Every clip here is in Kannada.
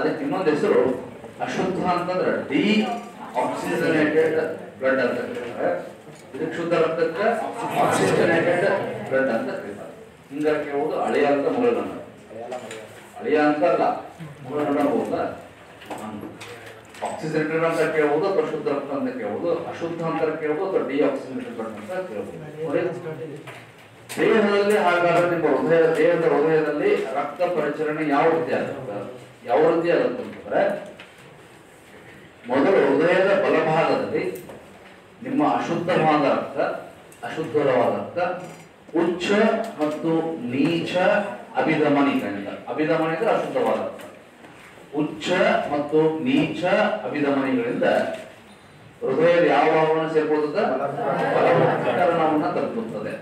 ಅದಕ್ಕೆ ಇನ್ನೊಂದು ಹೆಸರು ಅಶುದ್ಧ ಅಂತಂದ್ರೆ ಡಿ ಆಕ್ಸಿಜನೇಟೆಡ್ ಬ್ಲಡ್ ಅಂತ ಇದಕ್ಕೆ ಶುದ್ಧ ರಕ್ತಕ್ಕೆ ಆಕ್ಸಿಜನೇಟೆಡ್ ಬ್ಲಡ್ ಅಂತ ಕರೀತಾರೆ. ಹಿಂಗಾಗಿ ಹೇಳುವುದು ಅಳಿಯ ಅಂತ ಮೂಲಗಂಡ ಅಳಿಯ ಅಂತ ಅಲ್ಲ ಹೋದ ಆಕ್ಸಿಜನೇಟೆಡ್ ಅಂತ ಕೇಳ್ಬೋದು ಅಥವಾ ಶುದ್ಧ ರಕ್ತ ಅಂತ ಕೇಳ್ಬೋದು. ಅಶುದ್ಧ ಅಂತ ಕೇಳ್ಬೋದು ಅಥವಾ ಡಿ ಆಕ್ಸಿಜನೇಟೆಡ್ ಬ್ಲಡ್ ಅಂತ ಕೇಳ್ಬೋದು. ದೇಹದಲ್ಲಿ ಹಾಗಾದ್ರೆ ನಿಮ್ಮ ಹೃದಯ, ದೇಹದ ಹೃದಯದಲ್ಲಿ ರಕ್ತ ಪರಿಚಲನೆ ಯಾವ ರೀತಿ ಆಗುತ್ತೆ? ಯಾವ ರೀತಿ ಅಂತಂದ್ರೆ ಮೊದಲು ಹೃದಯದ ಬಲಭಾಗದಲ್ಲಿ ನಿಮ್ಮ ಅಶುದ್ಧವಾದ ಅರ್ಥ ಅಶುದ್ಧವಾದ ಅರ್ಥ ಉಚ್ಚ ಮತ್ತು ನೀಚ ಅಭಿಧಮನಿಕ ಅಭಿಧಮನಿಕ ಅಶುದ್ಧವಾದ ಅರ್ಥ ಉಚ್ಚ ಮತ್ತು ನೀಚ ಅಭಿಧಮನಿಗಳಿಂದ ಹೃದಯದ ಯಾವ ಭಾವವನ್ನು ಸೇರ್ಕೊಳ್ಳುತ್ತದೆ ಬಲವೃತ್ಕರಣವನ್ನ ತಲುಪುತ್ತದೆ.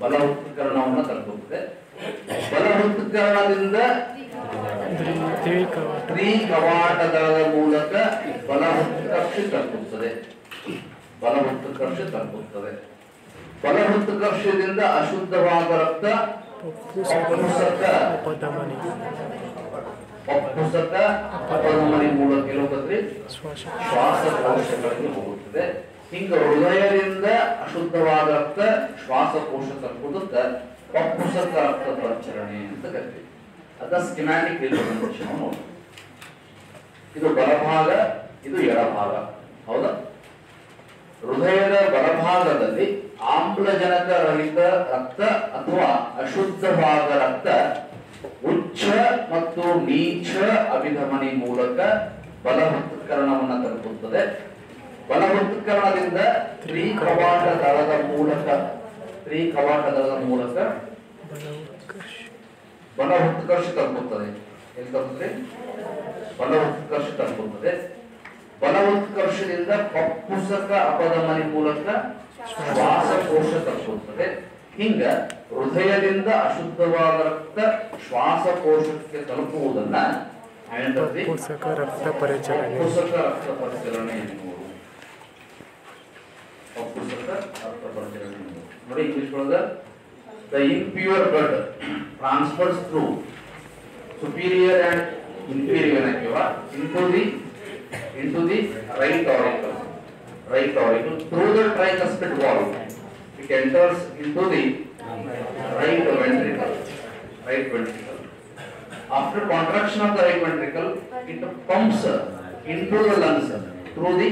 ಬಲವೃತ್ಕರಣವನ್ನ ತಲುಪುತ್ತದೆ. ಬಲವೃತ್ಕರಣದಿಂದ ಸ್ತ್ರೀ ಕವಾಟದ ಮೂಲಕ ಬಲವೃತ್ಕರ್ಷಿ ತಲುಪುತ್ತದೆ. ಬಲವೃತ್ಕರ್ಷಿ ತಲುಪುತ್ತದೆ. ಬಲವೃತ್ಕರ್ಷದಿಂದ ಅಶುದ್ಧವಾದ ರಕ್ತ ಪುಸ್ತಕ ಮೂಲಕ ಶ್ವಾಸ ಶ್ವಾಸಕೋಶಗಳಿಗೆ ಹೋಗುತ್ತದೆ. ಹಿಂಗ ಹೃದಯದಿಂದ ಅಶುದ್ಧವಾದ ರಕ್ತ ಶ್ವಾಸಕೋಶ ತಲುಪುತ್ತ ಪಪ್ಪುಸಕ ರಕ್ತ ಪ್ರಚರಣೆ ಅಂತ ಕರಿತೀವಿ. ಅದ ಸ್ಕಿಮ್ಯಾಟಿಕ್ ನೋಡಿ ಇದು ಬಲಭಾಗ, ಇದು ಎಡಭಾಗ. ಹೌದಾ? ಹೃದಯದ ಬಲಭಾಗದಲ್ಲಿ ಆಮ್ಲಜನಕ ರಹಿತ ರಕ್ತ ಅಥವಾ ಅಶುದ್ಧವಾದ ರಕ್ತ ಉಚ್ಚ ಮತ್ತು ನೀಚ ಅಭಿಧಮನಿ ಮೂಲಕ ಬಲವೃತ್ಕರಣವನ್ನ ತಲುಪುತ್ತದೆ. ಬಲವೃತ್ಕರಣದಿಂದ ಸ್ತ್ರೀ ಕವಾಟ ದಳದ ಮೂಲಕ ಸ್ತ್ರೀ ಕವಾಟ ದಳದ ಮೂಲಕ ಬಲ ಉತ್ಕರ್ಷ ತಲುಪುತ್ತದೆ. ಎಲ್ಲಿ ತಲುಪುತ್ತದೆ ಬಲ ಬಲವತ್ಕರ್ಷದಿಂದ ಪಪ್ಪುಸಕ ಅಪಧಮನಿ ಮೂಲಕ ಶ್ವಾಸಕೋಶ ತಲುಪುತ್ತದೆ ಹಿಂಗ ಹೃದಯದಿಂದ ಅಶುದ್ಧವಾದ ರಕ್ತ ಶ್ವಾಸಕೋಶಕ್ಕೆ ತಲುಪುವುದನ್ನ? ರಕ್ತ ಪರಿಚಲನೆ ಪಪ್ಪುಸಕ ರಕ್ತ ಪರಿಚಲನೆ ಎನ್ನುವುದು ಪಪ್ಪುಸಕ ರಕ್ತ ಪರಿಚಲನೆ ನೋಡಿ ಇಂಗ್ಲಿಷ್ ಒಳಗ the impure blood transfers through superior and inferior vena into the into the right auricle right auricle through the tricuspid valve it enters into the right ventricle right ventricle after contraction of the right ventricle it pumps into the lungs through the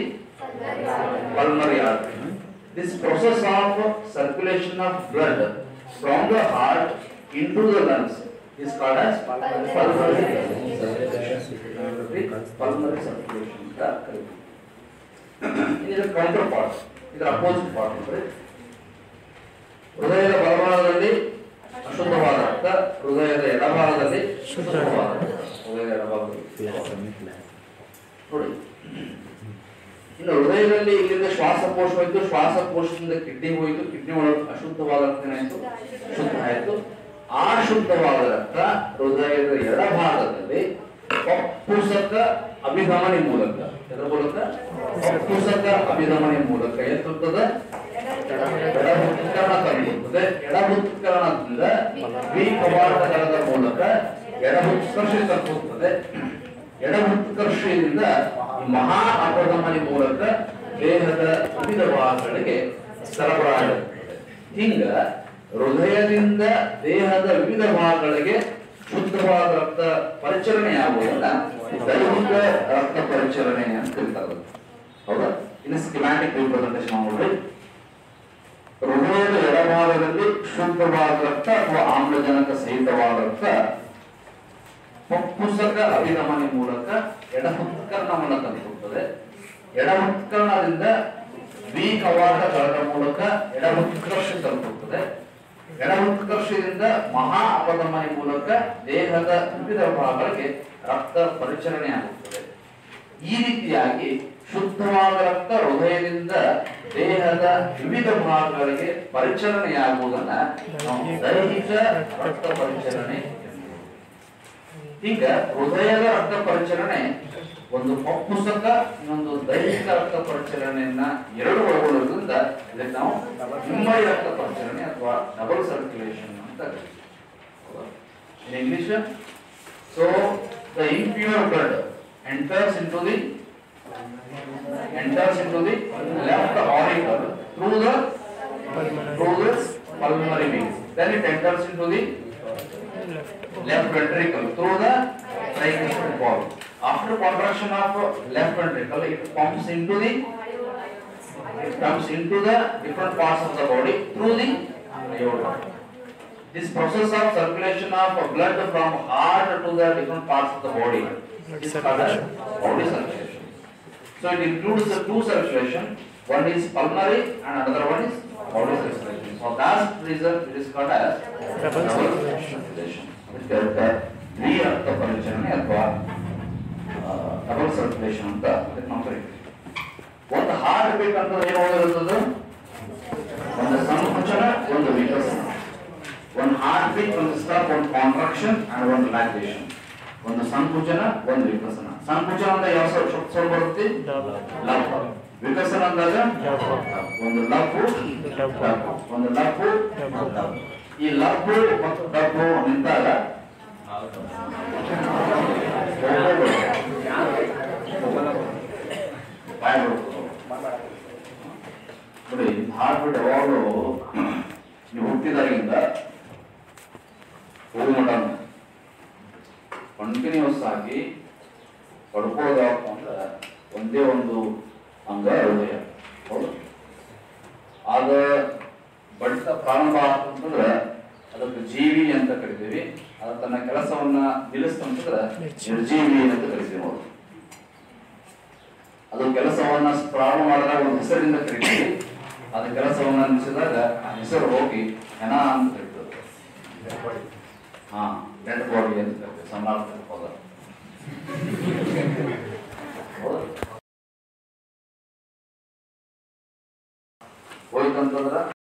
pulmonary artery this process of circulation of blood from the heart into the lungs is called as pulmonary circulation. Pulmonary circulation ಕರೀತೀವಿ. ಇದರ ಕೌಂಟರ್ ಪಾರ್ಟ್ ಇದರ ಪಾರ್ಟ್ ಅಂದ್ರೆ ಹೃದಯದ ಬಲಭಾಗದಲ್ಲಿ ಅಶುದ್ಧವಾದ ರಕ್ತ ಹೃದಯದ ಎಡಭಾಗದಲ್ಲಿ ಶುದ್ಧವಾದ. ಹೃದಯದ ಎಡಭಾಗದಲ್ಲಿ ನೋಡಿ ಇನ್ನು ಹೃದಯದಲ್ಲಿ ಇಲ್ಲಿಂದ ಶ್ವಾಸಕೋಶ ಹೋಯ್ತು ಶ್ವಾಸಕೋಶದಿಂದ ಕಿಡ್ನಿ ಹೋಯಿತು ಕಿಡ್ನಿ ಒಳಗೆ ಅಶುದ್ಧವಾದ ರಕ್ತ ಏನಾಯಿತು ಶುದ್ಧ ಆಯ್ತು ಆ ಶುದ್ಧವಾದ ರಕ್ತ ಹೃದಯದ ಎಡಭಾಗದಲ್ಲಿ ಪಪ್ಪುಸಕ ಅಭಿಧಮನಿ ಮೂಲಕ. ಎದರ ಮೂಲಕ? ಪಪ್ಪುಸಕ ಅಭಿಧಮನಿ ಮೂಲಕ. ಎತ್ತುತ್ತದೆ ಎಡಭುತ್ಕರಣ ತಲುಪುತ್ತದೆ ಎಡಭುತ್ಕರಣದಿಂದ ವಿ ಕವಾಟಗಳ ಮೂಲಕ ಎಡಭುತ್ಕರ್ಷ ತಲುಪುತ್ತದೆ ಎಡಭುತ್ಕರ್ಷದಿಂದ ಮಹಾ ಅಪಧಮನಿ ಮೂಲಕ ದೇಹದ ವಿವಿಧ ಭಾಗಗಳಿಗೆ ಸರಬರಾಜಾಗುತ್ತದೆ ಹಿಂಗ ಹೃದಯದಿಂದ ದೇಹದ ವಿವಿಧ ಭಾಗಗಳಿಗೆ ಶುದ್ಧವಾದ ರಕ್ತ ಪರಿಚಲನೆಯಾಗುವುದನ್ನ ದೈಹಿಕ ರಕ್ತ ಪರಿಚಲನೆ ಅಂತ ಹೇಳ್ತಾರೆ. ಹೌದಾ? ಇನ್ನು ಸ್ಕಿಮ್ಯಾಟಿಕ್ ರಿಪ್ರೆಸೆಂಟೇಷನ್ ನೋಡ್ರಿ. ಹೃದಯದ ಎಡಭಾಗದಲ್ಲಿ ಶುದ್ಧವಾದ ರಕ್ತ ಅಥವಾ ಆಮ್ಲಜನಕ ಸಹಿತವಾದ ರಕ್ತ ಪಪ್ಪುಸಕ ಅಭಿನಮನೆ ಮೂಲಕ ಎಡಹುತ್ಕರಣವನ್ನು ತಲುಪುತ್ತದೆ ಎಡಹುತ್ಕರಣದಿಂದ ಬಿ ಕವಾಟ ಮೂಲಕ ಎಡಹುತ್ಕರ್ಷ ತಲುಪುತ್ತದೆ. ಎಡಹುತ್ಕರ್ಷದಿಂದ ಮಹಾ ಅಪಧಮನಿ ಮೂಲಕ ದೇಹದ ವಿವಿಧ ಭಾಗಗಳಿಗೆ ರಕ್ತ ಪರಿಚಲನೆ ಆಗುತ್ತದೆ ಈ ರೀತಿಯಾಗಿ ಶುದ್ಧವಾದ ರಕ್ತ ಹೃದಯದಿಂದ ದೇಹದ ವಿವಿಧ ಭಾಗಗಳಿಗೆ ಪರಿಚಲನೆಯಾಗುವುದನ್ನ ದೈಹಿಕ ರಕ್ತ ಪರಿಚಲನೆ. ಈಗ ಹೃದಯದ ರಕ್ತ ಪರಿಚಲನೆ ಒಂದು ಪಪ್ಪುಸಕ ಇನ್ನೊಂದು ದೈಹಿಕ ರಕ್ತ ಪರಿಚಲನೆಯನ್ನ ಎರಡು ಒಳಗೊಳ್ಳುವುದರಿಂದ ಇದಕ್ಕೆ ನಾವು ಹಿಮ್ಮಡಿ ರಕ್ತ ಪರಿಚಲನೆ ಅಥವಾ ಡಬಲ್ ಸರ್ಕ್ಯುಲೇಷನ್ ಅಂತ ಕರೀತೀವಿ in English so the impure blood enters into the enters into the left auricle through the through the pulmonary veins. Then it enters into the left ventricle through the tricuspid valve. After contraction of left ventricle, it pumps into the it comes into the different parts of the body through the aorta. This process of circulation of blood from heart to the different parts of the body is called as body circulation. So it includes the two circulation. One is pulmonary and another one is body circulation. For that reason, it is called as Double circulation. circulation. ಇದಕ್ಕೆ ದ್ವಿಅರ್ಥ ಪರಿಚಲನೆ ಅಥವಾ ಡಬಲ್ ಸರ್ಕ್ಯುಲೇಷನ್ ಅಂತ ಅದಕ್ಕೆ ನಾವು ಕರಿತೀವಿ ಒಂದು ಹಾರ್ಟ್ ಬೀಟ್ ಅಂತ ಏನು ಓದಿರುತ್ತದೆ ಒಂದು ಸಂಕುಚನ ಒಂದು ವಿಕಸನ ಒಂದು ಹಾರ್ಟ್ ಬೀಟ್ ಕನ್ಸಿಸ್ಟ್ ಆಫ್ ಒಂದು ಕಾಂಟ್ರಾಕ್ಷನ್ ಅಂಡ್ ಒಂದು ರಿಲ್ಯಾಕ್ಸೇಷನ್ ಒಂದು ಸಂಕುಚನ ಒಂದು ವಿಕಸನ ಸಂಕುಚನ ಅಂದ್ರೆ ಯಾವ ಸ್ವಲ್ಪ ಸ್ವಲ್ಪ ಸ್ವಲ್ಪ ಬರುತ್ತೆ ಲವ್ ವಿಕಸನ ಅಂದಾಗ ಒಂದು ಲವ್ ಒಂದು ಲವ್ ಲವ್ ಈ ಲವ್ ಮತ್ತು ಡಬ್ಬು ನಿಂತಾಗ ಕಂಟಿನ್ಯೂಸ್ ಆಗಿ ಪಡ್ಕೊಳ್ಳೋದಪ್ಪ ಅಂದ್ರೆ ಒಂದೇ ಒಂದು ಅಂಗ ಹೃದಯ ಹೌದು. ಆಗ ಬಡಿತ ಪ್ರಾರಂಭ ಆಗ್ತಂತಂದ್ರೆ ಅದಕ್ಕೆ ಜೀವಿ ಅಂತ ಕರಿತೀವಿ. ಅದು ತನ್ನ ಕೆಲಸವನ್ನ ನಿಲ್ಲಿಸ್ತಂತಂದ್ರೆ ನಿರ್ಜೀವಿ ಅಂತ ಕರಿತೀವಿ ನಾವು. ಅದು ಕೆಲಸವನ್ನ ಪ್ರಾರಂಭ ಮಾಡಿದಾಗ ಒಂದು ಹೆಸರಿಂದ ಕರಿತೀವಿ. ಅದು ಕೆಲಸವನ್ನ ನಿಲ್ಲಿಸಿದಾಗ ಆ ಹೆಸರು ಹೋಗಿ ಹೆಣ ಅಂತ ಕರಿತದೆ ಹಾ. and body and some other Welcome to the